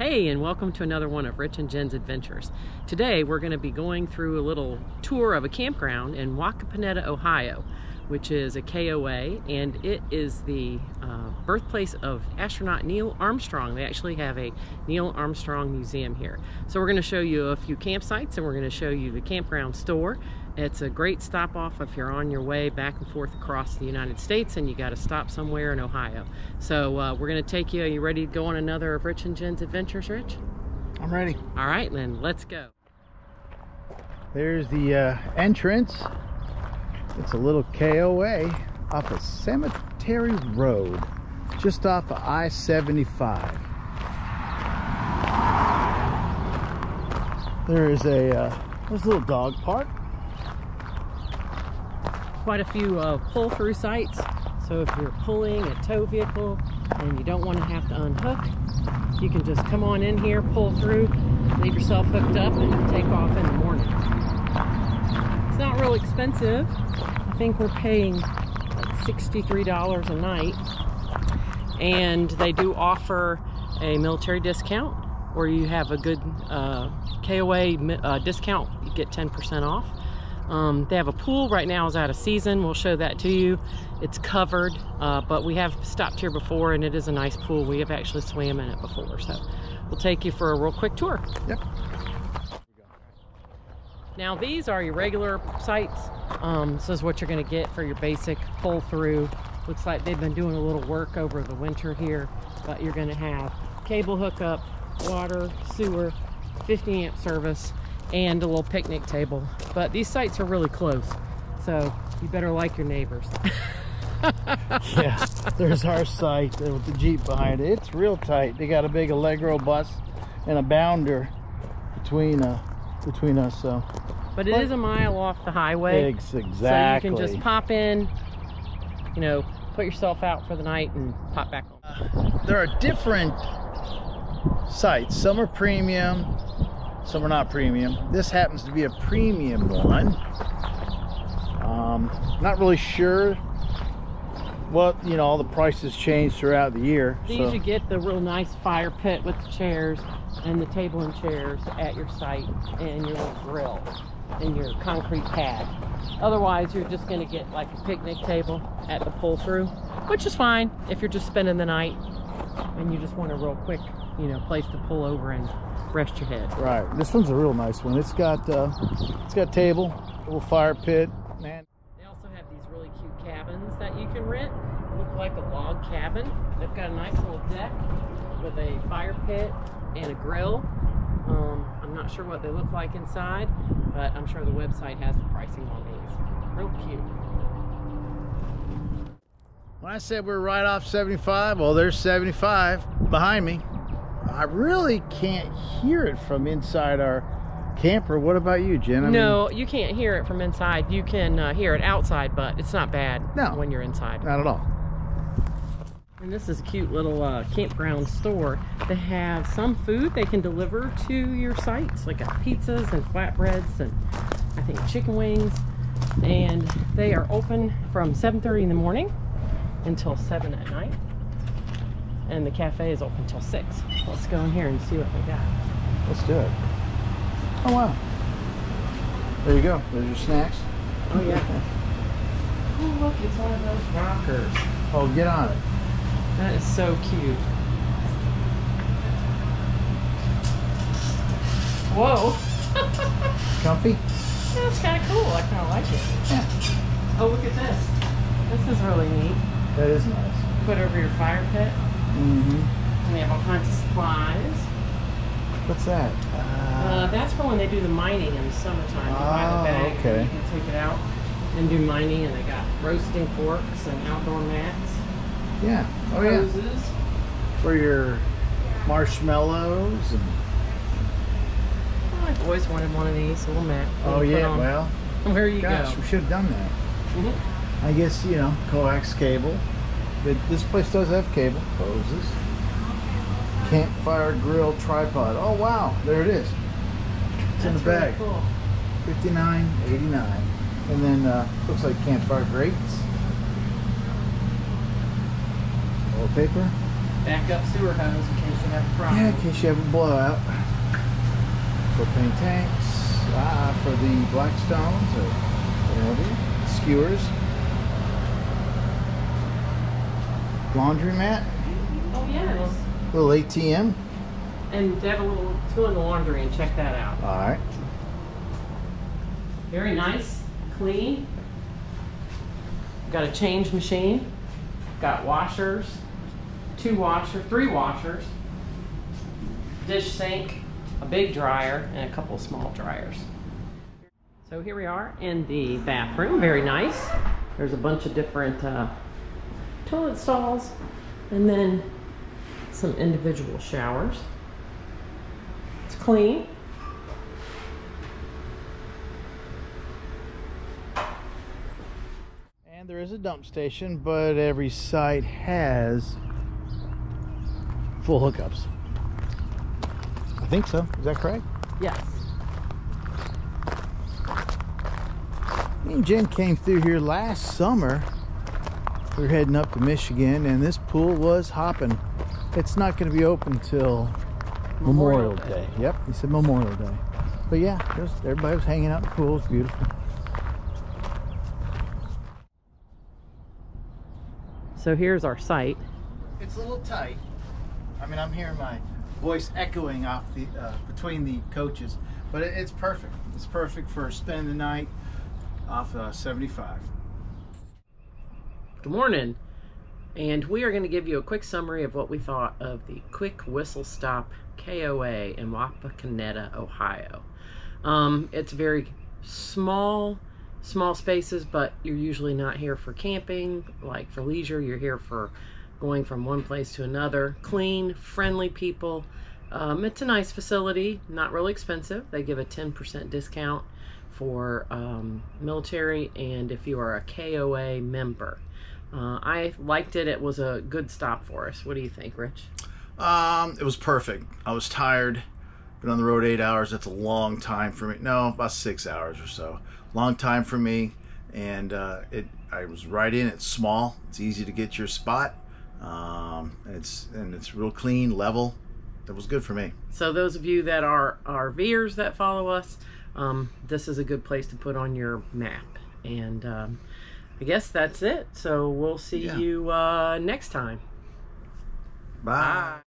Hey, and welcome to another one of Rich and Jen's Adventures. Today we're going to be going through a little tour of a campground in Wapakoneta, Ohio, which is a KOA, and it is the uh, birthplace of astronaut Neil Armstrong. They actually have a Neil Armstrong museum here. So we're going to show you a few campsites, and we're going to show you the campground store, it's a great stop off if you're on your way back and forth across the United States and you got to stop somewhere in Ohio. So uh, we're going to take you. Are you ready to go on another of Rich and Jen's adventures, Rich? I'm ready. All right, then let's go. There's the uh, entrance. It's a little KOA off of Cemetery Road, just off of I-75. There is a uh, there's a little dog park quite a few uh, pull-through sites. So if you're pulling a tow vehicle and you don't want to have to unhook, you can just come on in here, pull through, leave yourself hooked up, and take off in the morning. It's not real expensive. I think we're paying like $63 a night. And they do offer a military discount or you have a good uh, KOA uh, discount, you get 10% off. Um, they have a pool right now is out of season. We'll show that to you. It's covered, uh, but we have stopped here before and it is a nice pool. We have actually swam in it before. So we'll take you for a real quick tour. Yep. Now these are your regular sites. Um, this is what you're gonna get for your basic pull through. Looks like they've been doing a little work over the winter here, but you're gonna have cable hookup, water, sewer, 50 amp service, and a little picnic table. But these sites are really close, so you better like your neighbors. yeah, there's our site with the Jeep behind it. It's real tight. They got a big Allegro bus and a bounder between uh, between us. So, but it but, is a mile off the highway. Exactly. So you can just pop in, you know, put yourself out for the night and pop back home. Uh, there are different sites. Some are premium, some are not premium. This happens to be a premium one. Um, not really sure what, you know, all the prices change throughout the year. These so. you get the real nice fire pit with the chairs and the table and chairs at your site and your little grill and your concrete pad. Otherwise, you're just going to get like a picnic table at the pull through, which is fine if you're just spending the night and you just want a real quick, you know, place to pull over and rest your head. Right. This one's a real nice one. It's got uh, it's got table, a little fire pit, man. They also have these really cute cabins that you can rent. Look like a log cabin. They've got a nice little deck with a fire pit and a grill. Um, I'm not sure what they look like inside, but I'm sure the website has the pricing on these. Real cute. When I said we're right off 75, well, there's 75 behind me. I really can't hear it from inside our camper. What about you, Jen? I no, mean, you can't hear it from inside. You can uh, hear it outside, but it's not bad no, when you're inside. Not at all. And this is a cute little uh, campground store. They have some food they can deliver to your sites, like pizzas and flatbreads and I think chicken wings. And they are open from 7.30 in the morning until 7 at night and the cafe is open till 6. Let's go in here and see what they got. Let's do it. Oh, wow. There you go. There's your snacks. Oh, yeah. oh, look, it's one of those rockers. Oh, get on it. That is so cute. Whoa. Comfy? Yeah, it's kind of cool. I kind of like it. Yeah. Oh, look at this. This is really neat. That is nice. Put over your fire pit. Mm-hmm. They have all kinds of supplies. What's that? Uh, uh, that's for when they do the mining in the summertime. You buy the oh, bag okay. you can take it out and do mining and they got roasting forks and outdoor mats. Yeah. Oh hoses. yeah. For your marshmallows and oh, I've always wanted one of these little mat. Oh yeah, well. Where you gosh, go. we should have done that. Mm -hmm. I guess, you know, coax cable. But this place does have cable hoses. Campfire grill tripod. Oh wow, there it is. It's That's in the bag. Really cool. 59.89. And then uh, looks like campfire grates. Wallpaper. Backup sewer hose in case you have a problem. Yeah, in case you have a blowout. Propane tanks, ah, for the Blackstones or whatever. Skewers. Laundromat, Oh yes. little ATM. And they have a little. Go in the laundry and check that out. All right. Very nice, clean. Got a change machine. Got washers, two washers, three washers, dish sink, a big dryer, and a couple of small dryers. So here we are in the bathroom. Very nice. There's a bunch of different uh, toilet stalls, and then some individual showers. It's clean. And there is a dump station, but every site has full hookups. I think so. Is that correct? Yes. Me and Jen came through here last summer. We were heading up to Michigan, and this pool was hopping. It's not going to be open till Memorial, Memorial Day. Day. Yep, he said Memorial Day. But yeah, there's, everybody was hanging out in the pool. It's beautiful. So here's our site. It's a little tight. I mean, I'm hearing my voice echoing off the uh, between the coaches, but it, it's perfect. It's perfect for spending the night off uh, 75. Good morning. And we are going to give you a quick summary of what we thought of the Quick Whistle Stop KOA in Wapakoneta, Ohio. Um, it's very small, small spaces, but you're usually not here for camping, like for leisure. You're here for going from one place to another. Clean, friendly people. Um, it's a nice facility, not really expensive. They give a 10% discount for um, military and if you are a KOA member. Uh, I liked it. It was a good stop for us. What do you think, Rich? Um, it was perfect. I was tired. Been on the road eight hours. That's a long time for me. No, about six hours or so. Long time for me. And uh, it, I was right in. It's small. It's easy to get your spot. Um, it's and it's real clean, level. That was good for me. So those of you that are RVers that follow us, um, this is a good place to put on your map. And um, I guess that's it. So we'll see Yeah. you uh, next time. Bye.